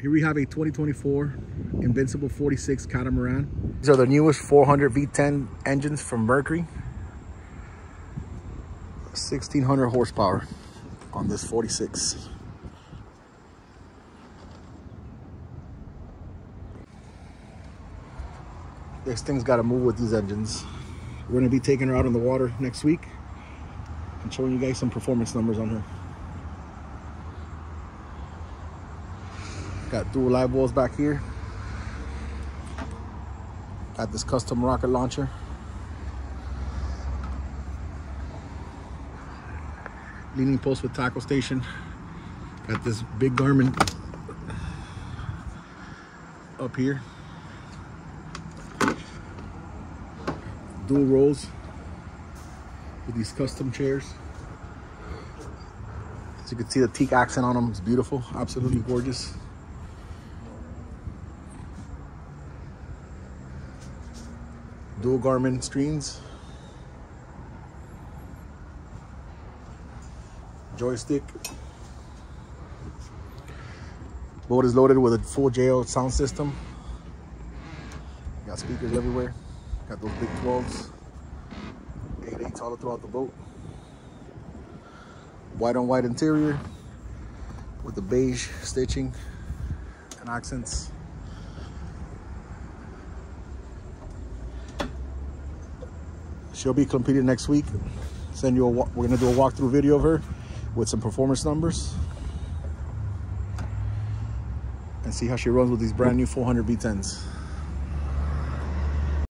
Here we have a 2024 Invincible 46 Catamaran. These are the newest 400 V10 engines from Mercury. 1600 horsepower on this 46. This thing's got to move with these engines. We're going to be taking her out on the water next week and showing you guys some performance numbers on her. Got dual live wells back here. Got this custom rocket launcher. Leaning post with tackle station. Got this big Garmin up here. Dual rolls with these custom chairs. As you can see the teak accent on them, it's beautiful, absolutely gorgeous. Dual Garmin screens. Joystick. Boat is loaded with a full JL sound system. Got speakers everywhere. Got those big 12s. 8 8s all throughout the boat. White on white interior with the beige stitching and accents. She'll be completed next week. Send you a, we're gonna do a walkthrough video of her with some performance numbers and see how she runs with these brand new 400 V10s.